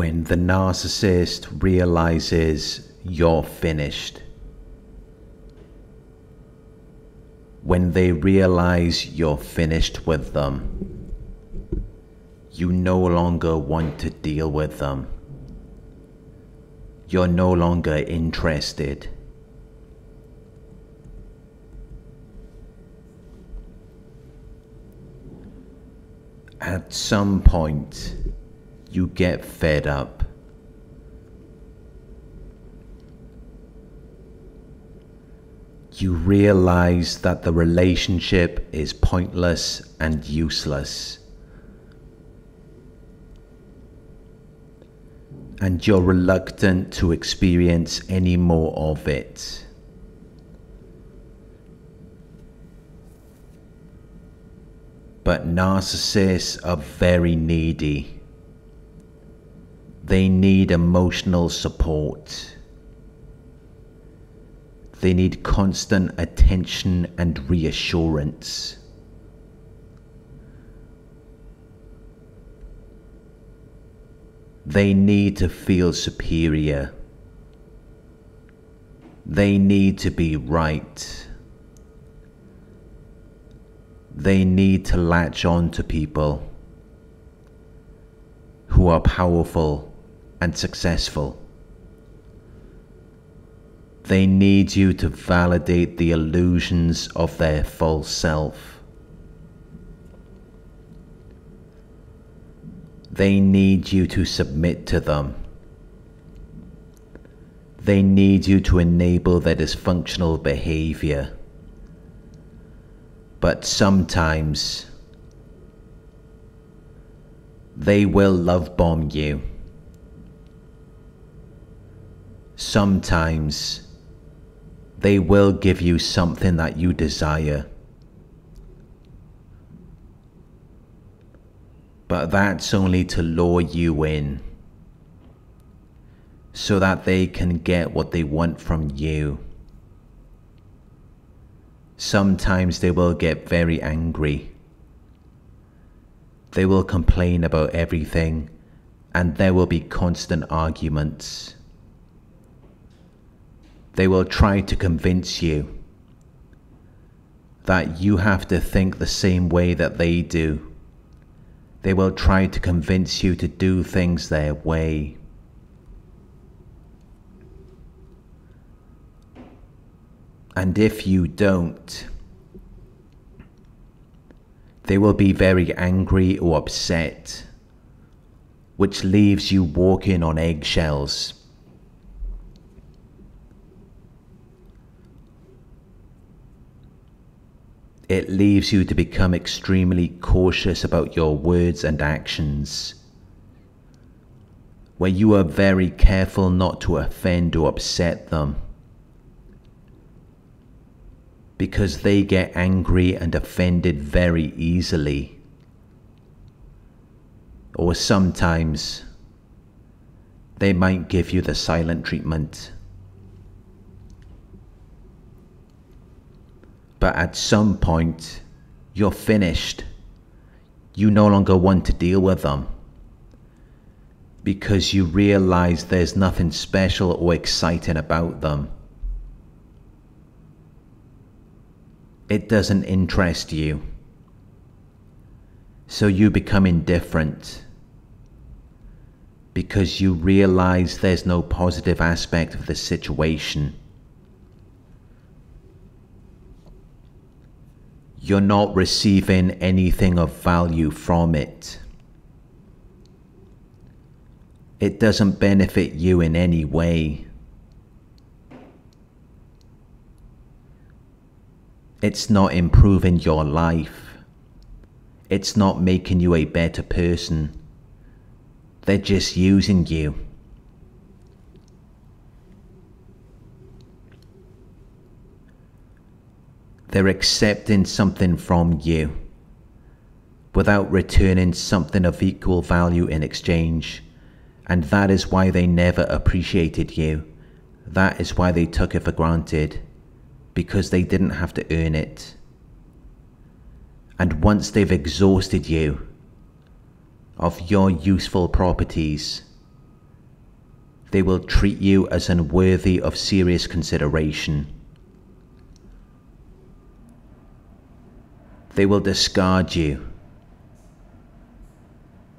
When the narcissist realizes you're finished, when they realize you're finished with them, you no longer want to deal with them. You're no longer interested. At some point, you get fed up. You realize that the relationship is pointless and useless. And you're reluctant to experience any more of it. But narcissists are very needy. They need emotional support. They need constant attention and reassurance. They need to feel superior. They need to be right. They need to latch on to people who are powerful and successful. They need you to validate the illusions of their false self. They need you to submit to them. They need you to enable their dysfunctional behavior. But sometimes they will love bomb you. Sometimes they will give you something that you desire. But that's only to lure you in so that they can get what they want from you. Sometimes they will get very angry. They will complain about everything and there will be constant arguments. They will try to convince you that you have to think the same way that they do. They will try to convince you to do things their way. And if you don't, they will be very angry or upset, which leaves you walking on eggshells. It leaves you to become extremely cautious about your words and actions, where you are very careful not to offend or upset them because they get angry and offended very easily. Or sometimes they might give you the silent treatment. But at some point, you're finished. You no longer want to deal with them because you realize there's nothing special or exciting about them. It doesn't interest you. So you become indifferent because you realize there's no positive aspect of the situation. You're not receiving anything of value from it. It doesn't benefit you in any way. It's not improving your life. It's not making you a better person. They're just using you. They're accepting something from you without returning something of equal value in exchange. And that is why they never appreciated you. That is why they took it for granted because they didn't have to earn it. And once they've exhausted you of your useful properties, They will treat you as unworthy of serious consideration. They will discard you.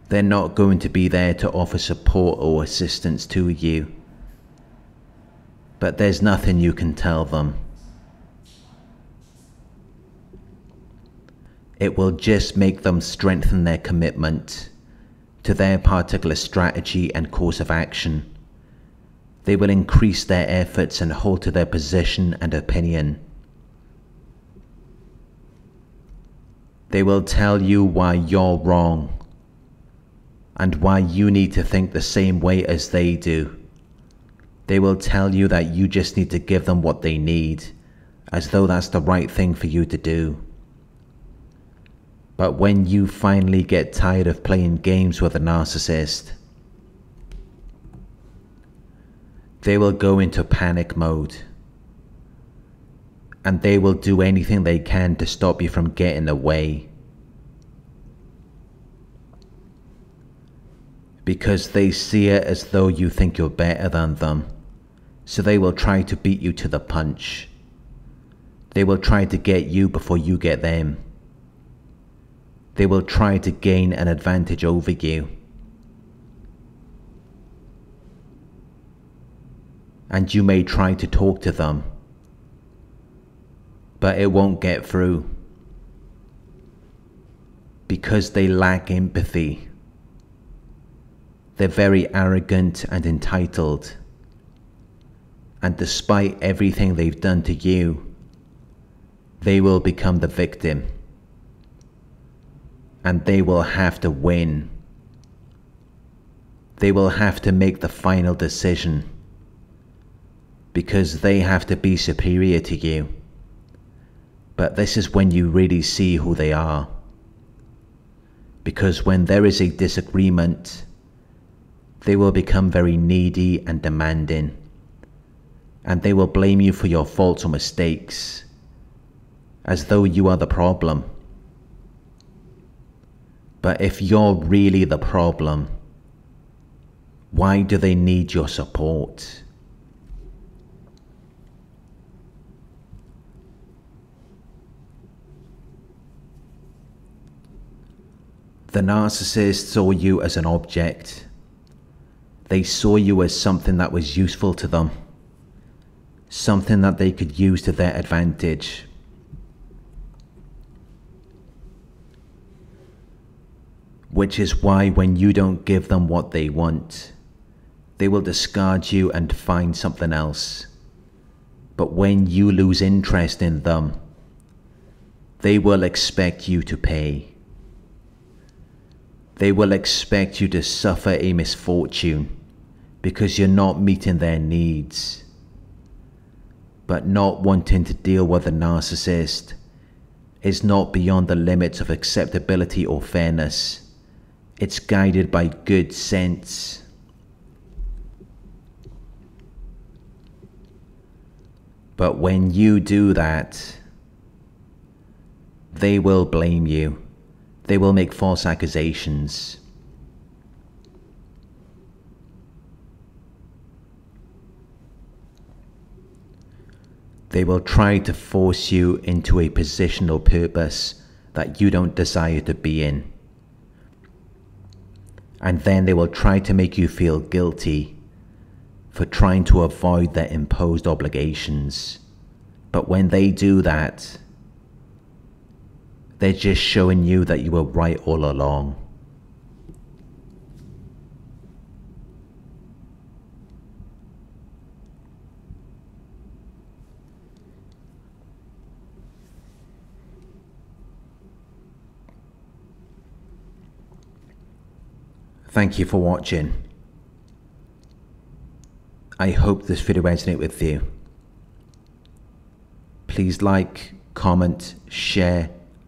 They're not going to be there to offer support or assistance to you. But there's nothing you can tell them. It will just make them strengthen their commitment to their particular strategy and course of action. They will increase their efforts and hold to their position and opinion. They will tell you why you're wrong and why you need to think the same way as they do. They will tell you that you just need to give them what they need, as though that's the right thing for you to do. But when you finally get tired of playing games with a narcissist, they will go into panic mode. And they will do anything they can to stop you from getting away. Because they see it as though you think you're better than them. So they will try to beat you to the punch. They will try to get you before you get them they will try to gain an advantage over you. And you may try to talk to them, but it won't get through because they lack empathy. They're very arrogant and entitled. And despite everything they've done to you, they will become the victim and they will have to win. They will have to make the final decision because they have to be superior to you. But this is when you really see who they are. Because when there is a disagreement, they will become very needy and demanding, and they will blame you for your faults or mistakes, as though you are the problem. But if you're really the problem, why do they need your support? The narcissist saw you as an object. They saw you as something that was useful to them, something that they could use to their advantage. which is why when you don't give them what they want, they will discard you and find something else. But when you lose interest in them, they will expect you to pay. They will expect you to suffer a misfortune because you're not meeting their needs. But not wanting to deal with a narcissist is not beyond the limits of acceptability or fairness. It's guided by good sense. But when you do that, they will blame you. They will make false accusations. They will try to force you into a position or purpose that you don't desire to be in and then they will try to make you feel guilty for trying to avoid their imposed obligations. But when they do that, they're just showing you that you were right all along. Thank you for watching. I hope this video resonated with you. Please like, comment, share